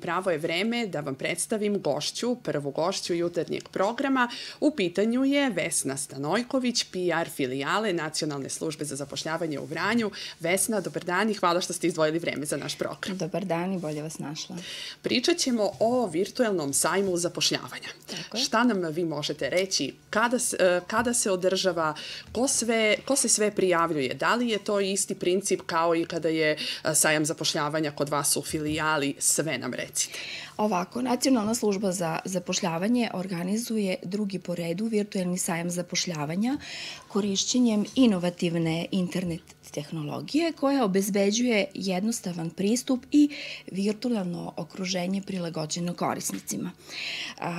Pravo je vreme da vam predstavim gošću, prvu gošću jutarnjeg programa. U pitanju je Vesna Stanojković, PR filijale Nacionalne službe za zapošljavanje u Vranju. Vesna, dobar dan i hvala što ste izdvojili vreme za naš program. Dobar dan i bolje vas našla. Pričat ćemo o virtuelnom sajmu zapošljavanja. Tako je. Šta nam vi možete reći? Kada, e, kada se održava? Ko, sve, ko se sve prijavljuje? Da li je to isti princip kao i kada je e, sajam zapošljavanja kod vas u filijali? Sve nam recite. Ovako, Nacionalna služba za zapošljavanje organizuje drugi po redu virtuelni sajam zapošljavanja korišćenjem inovativne internet tehnologije koja obezbeđuje jednostavan pristup i virtualno okruženje prilagođeno korisnicima.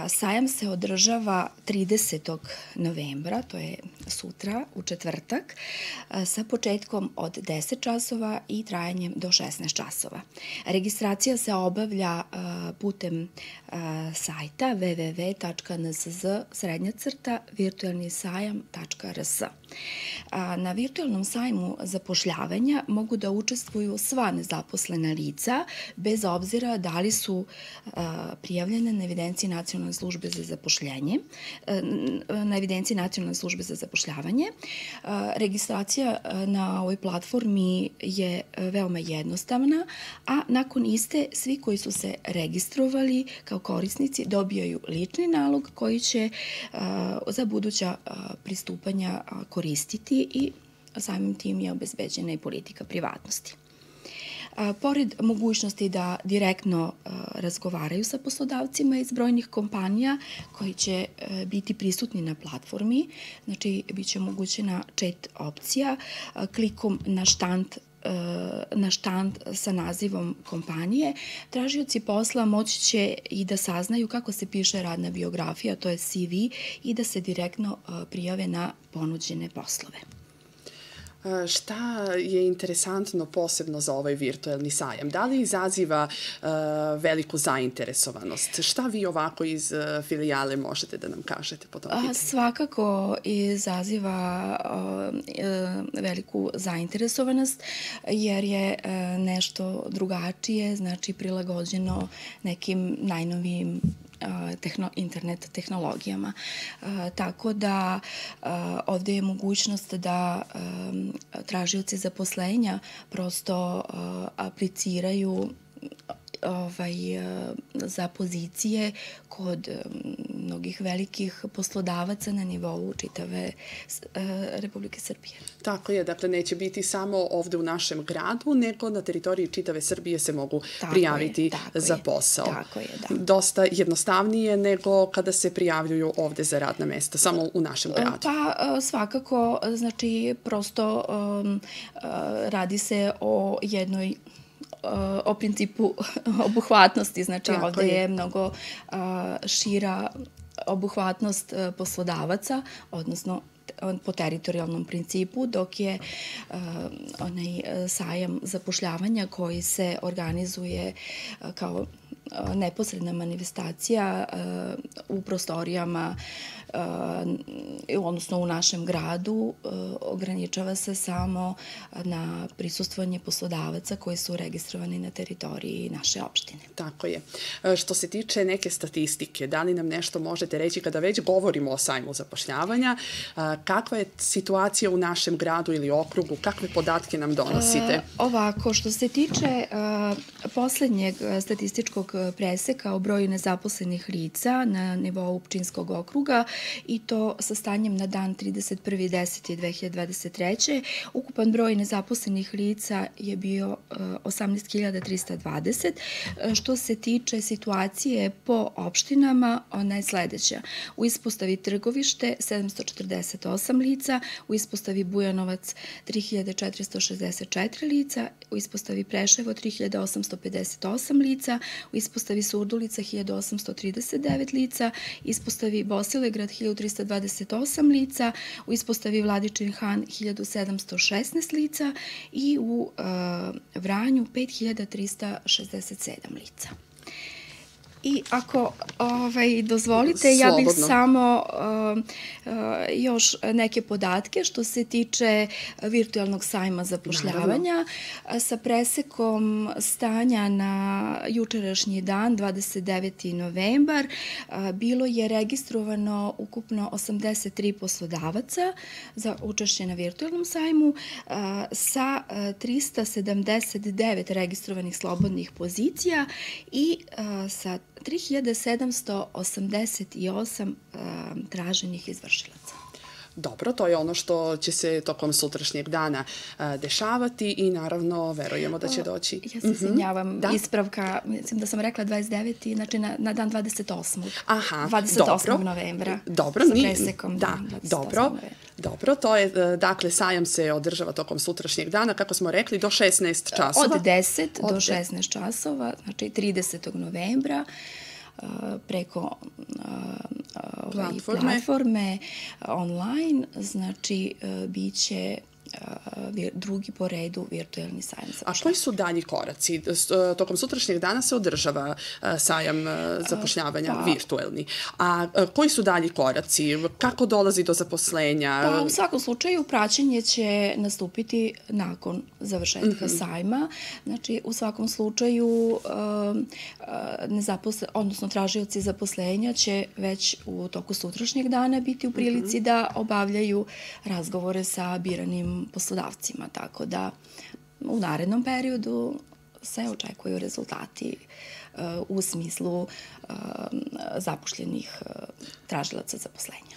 Sajam se održava 30. novembra, to je sutra, u četvrtak, sa početkom od 10 časova i trajanjem do 16 časova. Registracija se obavlja putem sajta www.nszz srednja crta virtualnisajam.rs. Na virtualnom sajmu zapošljavanja mogu da učestvuju sva nezaposlena lica, bez obzira da li su prijavljene na evidenciji Nacionalne službe za zapošljenje, na evidenciji Nacionalne službe za zapošljavanje. Registracija na ovoj platformi je veoma jednostavna, a nakon iste svi koji su se registrovali kao korisnici dobijaju lični nalog koji će za buduća pristupanja koristiti i samim tim je obezbeđena i politika privatnosti. Pored mogućnosti da direktno razgovaraju sa poslodavcima iz brojnih kompanija koji će a, biti prisutni na platformi, znači bit će omogućena chat opcija, klikom na štand na štand sa nazivom kompanije, tražioci posla moći će i da saznaju kako se piše radna biografija, to je CV, i da se direktno prijave na ponuđene poslove. Šta je interesantno posebno za ovaj virtuelni sajam? Da li izaziva uh, veliku zainteresovanost? Šta vi ovako iz uh, filijale možete da nam kažete po tom pitanju? Svakako izaziva uh, veliku zainteresovanost jer je nešto drugačije, znači prilagođeno nekim najnovijim tehno, internet tehnologijama. Tako da ovde je mogućnost da tražioci zaposlenja prosto apliciraju ovaj, za pozicije kod mnogih velikih poslodavaca na nivou čitave eh, Republike Srbije. Tako je, dakle neće biti samo ovde u našem gradu, nego na teritoriji čitave Srbije se mogu tako prijaviti je, za posao. Tako je, da. Dosta jednostavnije nego kada se prijavljuju ovde za radna mesta, samo u našem gradu. Pa svakako, znači prosto um, radi se o jednoj o principu obuhvatnosti, znači Tako ovde je, je mnogo šira obuhvatnost e, poslodavaca, odnosno po teritorijalnom principu, dok je uh, onaj e, sajam zapošljavanja koji se organizuje kao neposredna manifestacija u prostorijama odnosno u našem gradu, ograničava se samo na prisustvovanje poslodavaca koji su registrovani na teritoriji naše opštine. Tako je. E, što se tiče neke statistike, da li nam nešto možete reći kada već govorimo o sajmu zapošljavanja, e, kakva je situacija u našem gradu ili okrugu, kakve podatke nam donosite? E, ovako, što se tiče poslednjeg statističkog preseka o broju nezaposlenih lica na nivou Upčinskog okruga, i to sa stanjem na dan 31.10.2023. Ukupan broj nezaposlenih lica je bio 18.320. E, što se tiče situacije po opštinama, ona je sledeća. U ispostavi Trgovište 748 lica, u ispostavi Bujanovac 3464 lica, u ispostavi Preševo 3858 lica, u ispostavi Surdulica 1839 lica, ispostavi Bosilegrad 1328 lica, u ispostavi Vladičin Han 1716 lica i u uh, Vranju 5367 lica. I ako ovaj, dozvolite, Slobodno. ja bih samo uh, uh, još neke podatke što se tiče virtualnog sajma zapošljavanja Naravno. sa presekom stanja na jučerašnji dan, 29. novembar, uh, bilo je registrovano ukupno 83 poslodavaca za učešće na virtualnom sajmu uh, sa 379 registrovanih slobodnih pozicija i uh, sa 3788 traženih izvršilaca. Dobro, to je ono što će se tokom sutrašnjeg dana dešavati i naravno verujemo da će doći. Ja se mhm. izvinjavam, mm -hmm. da? ispravka, mislim da sam rekla 29. znači na, na dan 28. Aha, 28. dobro. novembra. Dobro, sa presekom. Da, dobro. Novembra. Dobro, to je, e, dakle, sajam se održava tokom sutrašnjeg dana, kako smo rekli, do 16 časova. Od 10 Od do 16 časova, znači 30. novembra preko ovaj, platforme. platforme online, znači biće drugi po redu virtualni sajam zapošljavanja. A koji su dalji koraci? E, tokom sutrašnjeg dana se održava e, sajam e, zapošljavanja pa, virtualni. A koji su dalji koraci? Kako dolazi do zaposlenja? Pa u svakom slučaju praćenje će nastupiti nakon završetka mm -hmm. sajma. Znači u svakom slučaju nezaposle, odnosno tražioci zaposlenja će već u toku sutrašnjeg dana biti u prilici mm -hmm. da obavljaju razgovore sa biranim poslodavcima, tako da u narednom periodu se očekuju rezultati uh, u smislu uh, zapošljenih uh, tražilaca zaposlenja.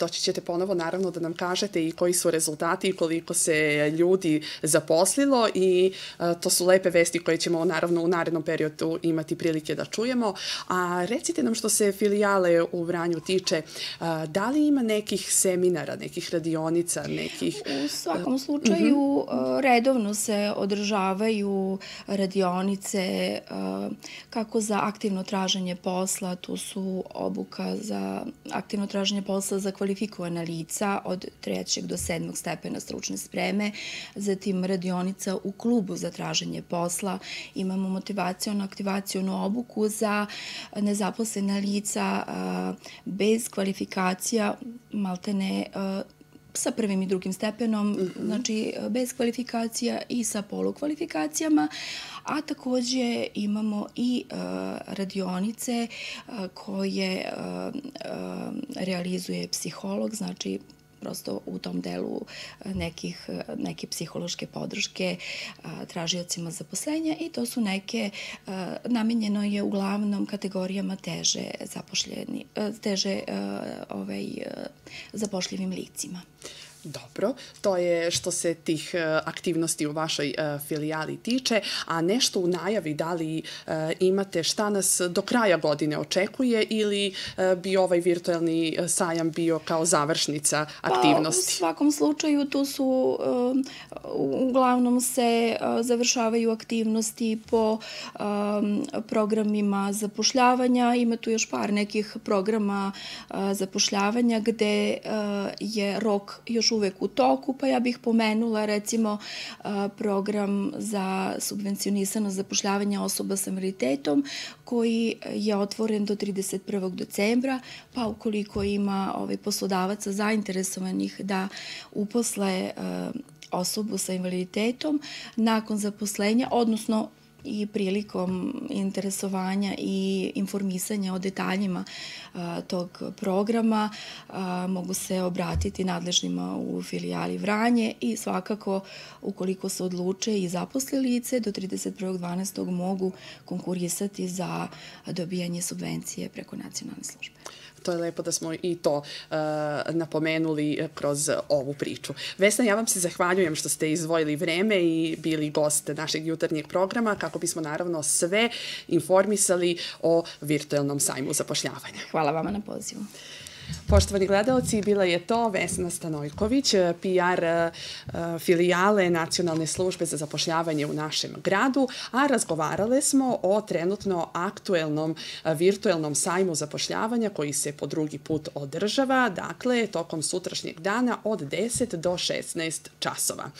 Doći ćete ponovo naravno da nam kažete i koji su rezultati i koliko se ljudi zaposlilo i to su lepe vesti koje ćemo naravno u narednom periodu imati prilike da čujemo. A recite nam što se filijale u Vranju tiče, da li ima nekih seminara, nekih radionica, nekih... U svakom slučaju uh mhm. -huh. redovno se održavaju radionice kako za aktivno traženje posla, tu su obuka za aktivno traženje posla za kvalifikovana lica od trećeg do sedmog stepena stručne spreme, zatim radionica u klubu za traženje posla, imamo motivacijonu, aktivacijonu obuku za nezaposlena lica bez kvalifikacija, maltene sa prvim i drugim stepenom, mm -hmm. znači bez kvalifikacija i sa polukvalifikacijama, a takođe imamo i uh, radionice uh, koje uh, uh, realizuje psiholog, znači prosto u tom delu nekih, neke psihološke podrške tražiocima zaposlenja i to su neke, namenjeno je uglavnom kategorijama teže zapošljeni, teže ovaj, zapošljivim licima. Dobro, to je što se tih e, aktivnosti u vašoj e, filijali tiče, a nešto u najavi da li e, imate šta nas do kraja godine očekuje ili bi ovaj virtualni sajam bio kao završnica aktivnosti? Pa, u svakom slučaju tu su, uglavnom se završavaju aktivnosti po programima zapošljavanja, ima tu još par nekih programa zapošljavanja gde je rok još uvek u toku, pa ja bih pomenula recimo program za subvencionisano zapošljavanje osoba sa invaliditetom koji je otvoren do 31. decembra, pa ukoliko ima ovaj, poslodavaca zainteresovanih da uposle osobu sa invaliditetom nakon zaposlenja, odnosno i prilikom interesovanja i informisanja o detaljima a, tog programa a, mogu se obratiti nadležnima u filijali Vranje i svakako ukoliko se odluče i zaposle lice do 31.12. mogu konkurisati za dobijanje subvencije preko nacionalne službe. To je lepo da smo i to uh, napomenuli kroz ovu priču. Vesna, ja vam se zahvaljujem što ste izvojili vreme i bili gost našeg jutarnjeg programa kako bismo naravno sve informisali o virtualnom sajmu zapošljavanja. Hvala vama na pozivu. Poštovani gledalci, bila je to Vesna Stanojković, PR eh, filijale Nacionalne službe za zapošljavanje u našem gradu, a razgovarale smo o trenutno aktuelnom eh, virtuelnom sajmu zapošljavanja koji se po drugi put održava, dakle, tokom sutrašnjeg dana od 10 do 16 časova.